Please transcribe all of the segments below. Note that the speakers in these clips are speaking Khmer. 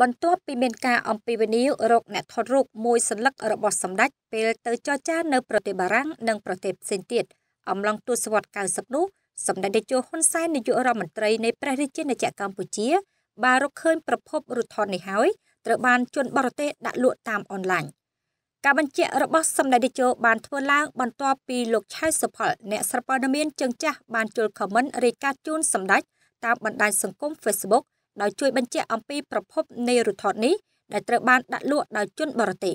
បន្ទាប់ពីមានការអំពាវនាវរកអ្នកថតរូបមួយសន្លឹករបស់សម្ដេចពេលទៅចរចានៅប្រទេសបារាំងនិងប្រទេសផ្សេងទៀតអំឡុងទសវត្សរ៍90នោះសម្ដេចតេជោហ៊ុនសែននាយករដ្ឋមន្ត្រីនៃព្រះរាជាណាចក្រកម្ពុជាបានរកឃើញប្រភពរូបថតនេះហើយត្រូវបានជនបរទេសដាក់លក់តាមអនឡាញការបញ្ជាក់របស់សម្ដេចតេជោបានធ្វើឡើងបន្ទាប់ពីលោកឆៃសុផលអ្នកស្រាវព័ត៌មានជើងចាស់បានចូលខមមិនរាយការណ៍ជូនសម្ដេចតាមបណ្ដាញសង្គម Facebook ដោយជួយបញ្ជាក់អំពីប្រភពនៃរូបថតនេះដែលត្រូវបានដាក់លក់ដោយជនបរទេស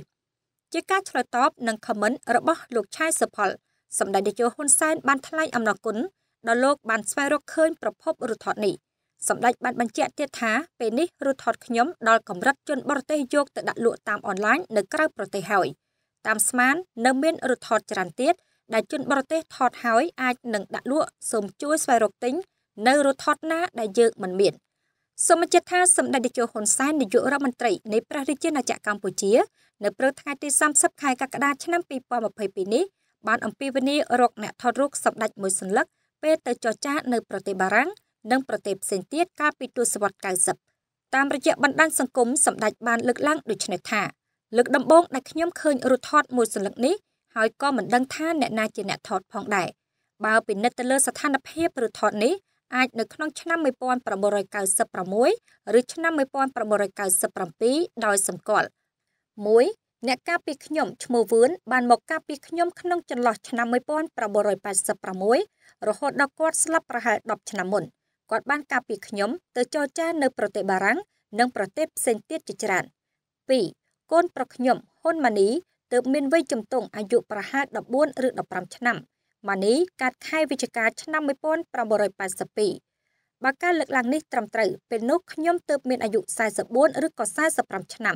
ជាការឆ្លើយតបនឹងខមមិនរបស់លោកឆៃសុផលសម្ដេចតេជោហ៊ុនសែនបានថ្លែងអំណរគុណដល់លោកបានស្វែងរកឃើញប្រភពរូបថតនេះសម្ដេចបានបញ្ជាក់ទៀតថាពេលនេះរូបថតខ្ញុំដល់កម្រិតជនបរទេសយកទៅដាក់លក់តាមអនឡាញនៅក្រៅប្រទេសហើយតាមស្មាននៅមានរូបថតច្រើនទៀតដែលជនបរទេសថតហើយអាចនឹងដាក់លក់សូមជួយស្វែងរកទិញនៅរូបថតណាដែលយើងមិនមាន សូមបញ្ជាក់ថាសម្ដេចតេជោហ៊ុនសែននាយករដ្ឋមន្ត្រីនៃព្រះរាជាណាចក្រកម្ពុជា នៅព្រឹកថ្ងៃទី30ខែកក្កដាឆ្នាំ2022នេះបានអំពាវនាវរកអ្នកថតរូបសម្ដេចមួយសន្លឹកពេលទៅចរចានៅប្រទេសបារាំងនិងប្រទេសផ្សេងទៀតកាលពីទសវត្សរ៍90តាមរយៈបណ្ដាញសង្គមសម្ដេចបានលើកឡើងដូចនេះថាលើកដំបូងដែលខ្ញុំឃើញរូបថតមួយសន្លឹកនេះហើយក៏មិនដឹងថាអ្នកណាជាអ្នកថតផងដែរបើពិនិត្យទៅលើស្ថានភាពរូបថតនេះ អាចនៅក្នុងឆ្នាំ1996ឬឆ្នាំ1997ដោយសម្គាល់1អ្នកការពារខ្ញុំឈ្មោះវឿនបានមកការពារខ្ញុំក្នុងចន្លោះឆ្នាំ1986រហូតដល់គាត់ស្លាប់ប្រហែល10ឆ្នាំមុនគាត់បានការពារខ្ញុំទៅចរចានៅប្រទេសបារាំងនិងប្រទេសផ្សេងទៀតជាច្រើន2កូនប្រុសខ្ញុំហ៊ុនម៉ាណីទើបមានវ័យជំទង់អាយុប្រហែល14ឬ15ឆ្នាំ ម៉ាណីកាត់ខែវិច្ឆិកាឆ្នាំ1982បើការលើកឡើងនេះត្រឹមត្រូវពេលនោះខ្ញុំទើបមានអាយុ44ឬក៏45ឆ្នាំ